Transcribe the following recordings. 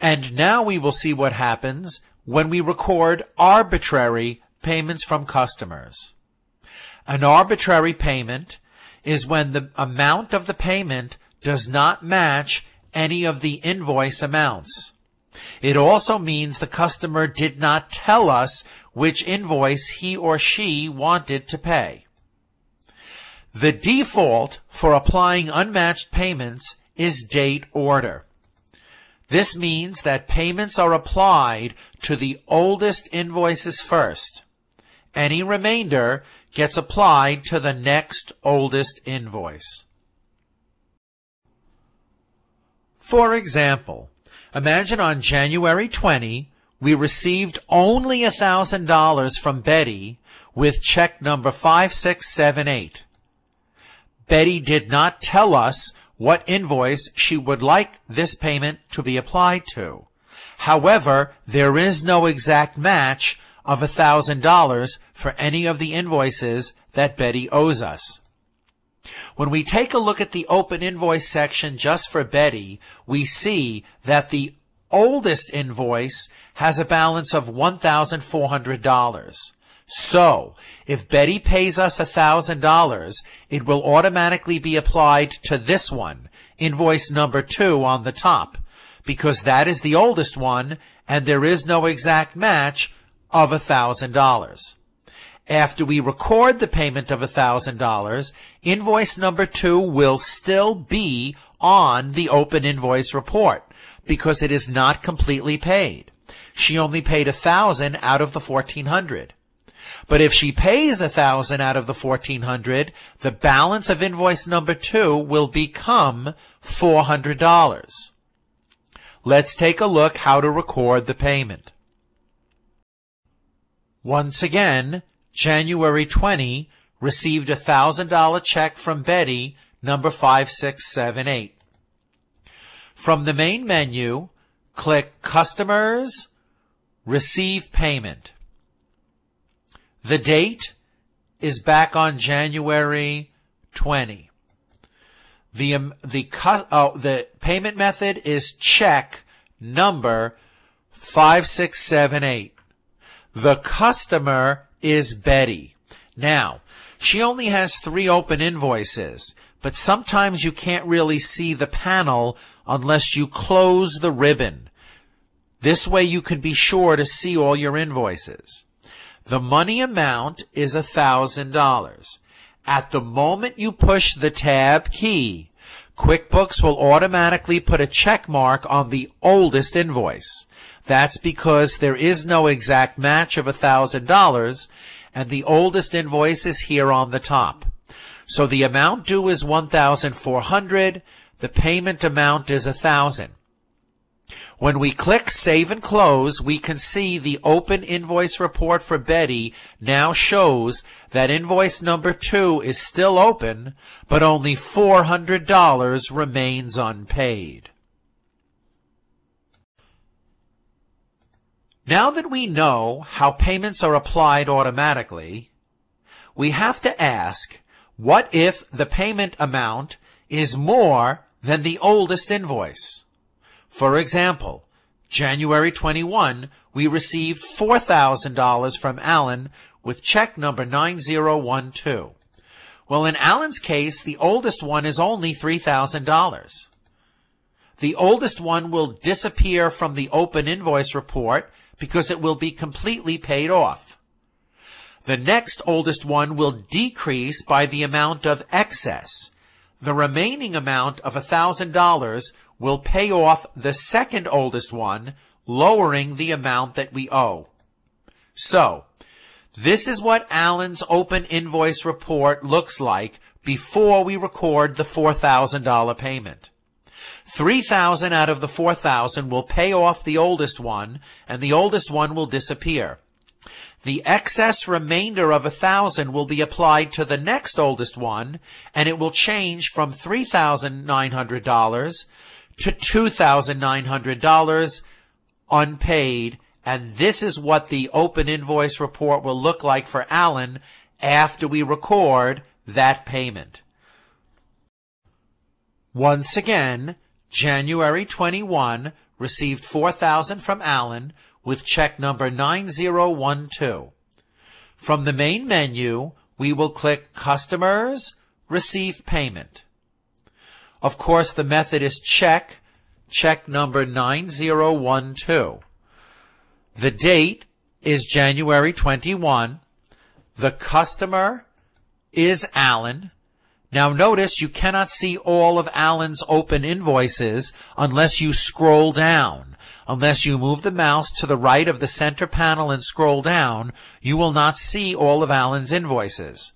And now we will see what happens when we record arbitrary payments from customers. An arbitrary payment is when the amount of the payment does not match any of the invoice amounts. It also means the customer did not tell us which invoice he or she wanted to pay. The default for applying unmatched payments is date order. This means that payments are applied to the oldest invoices first. Any remainder gets applied to the next oldest invoice. For example, imagine on January 20, we received only $1,000 from Betty with check number 5678. Betty did not tell us what invoice she would like this payment to be applied to. However, there is no exact match of $1,000 for any of the invoices that Betty owes us. When we take a look at the open invoice section just for Betty, we see that the oldest invoice has a balance of $1,400. So, if Betty pays us $1,000, it will automatically be applied to this one, invoice number two on the top, because that is the oldest one and there is no exact match of $1,000. After we record the payment of $1,000, invoice number two will still be on the open invoice report because it is not completely paid. She only paid 1,000 out of the 1400 but if she pays a thousand out of the fourteen hundred, the balance of invoice number two will become four hundred dollars. Let's take a look how to record the payment. Once again, January 20 received a thousand dollar check from Betty, number 5678. From the main menu, click Customers, Receive Payment. The date is back on January 20. The, um, the, uh, the payment method is check number 5678. The customer is Betty. Now, she only has three open invoices, but sometimes you can't really see the panel unless you close the ribbon. This way you can be sure to see all your invoices. The money amount is $1,000. At the moment you push the tab key, QuickBooks will automatically put a check mark on the oldest invoice. That's because there is no exact match of $1,000 and the oldest invoice is here on the top. So the amount due is 1,400. The payment amount is 1,000. When we click Save and Close, we can see the open invoice report for Betty now shows that invoice number two is still open, but only $400 remains unpaid. Now that we know how payments are applied automatically, we have to ask, what if the payment amount is more than the oldest invoice? For example, January 21, we received $4,000 from Alan with check number 9012. Well, in Alan's case, the oldest one is only $3,000. The oldest one will disappear from the open invoice report because it will be completely paid off. The next oldest one will decrease by the amount of excess. The remaining amount of $1,000 will pay off the second oldest one, lowering the amount that we owe. So, this is what Alan's open invoice report looks like before we record the $4,000 payment. 3,000 out of the 4,000 will pay off the oldest one, and the oldest one will disappear. The excess remainder of a thousand will be applied to the next oldest one, and it will change from $3,900 to $2,900 unpaid. And this is what the open invoice report will look like for Alan after we record that payment. Once again, January 21 received 4000 from Alan with check number 9012. From the main menu, we will click Customers, Receive Payment. Of course, the method is check, check number 9012. The date is January 21. The customer is Alan. Now notice you cannot see all of Alan's open invoices unless you scroll down. Unless you move the mouse to the right of the center panel and scroll down, you will not see all of Alan's invoices.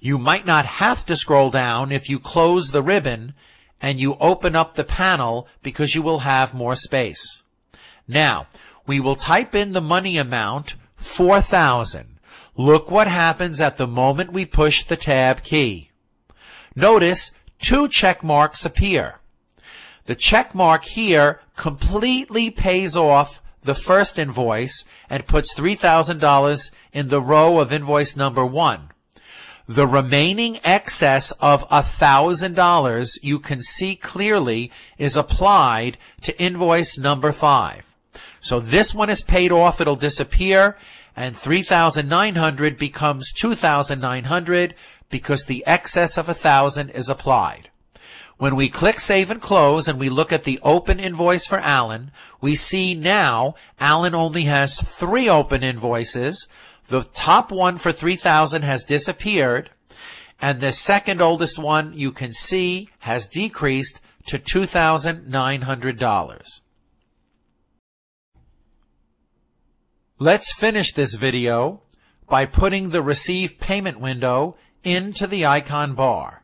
You might not have to scroll down if you close the ribbon and you open up the panel because you will have more space. Now, we will type in the money amount, 4000. Look what happens at the moment we push the tab key. Notice two check marks appear. The check mark here completely pays off the first invoice and puts $3,000 in the row of invoice number one. The remaining excess of $1,000 you can see clearly is applied to invoice number five. So this one is paid off, it'll disappear, and 3,900 becomes 2,900 because the excess of 1,000 is applied. When we click Save and Close and we look at the open invoice for Alan, we see now Alan only has three open invoices. The top one for 3000 has disappeared, and the second oldest one you can see has decreased to $2,900. Let's finish this video by putting the Receive Payment window into the icon bar.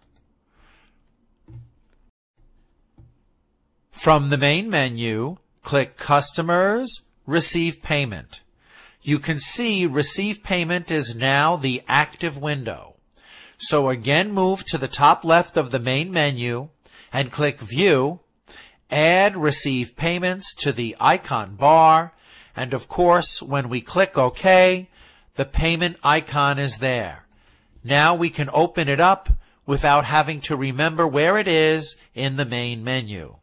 From the main menu, click Customers, Receive Payment. You can see Receive Payment is now the active window. So again move to the top left of the main menu and click View, add Receive Payments to the icon bar, and of course when we click OK, the payment icon is there. Now we can open it up without having to remember where it is in the main menu.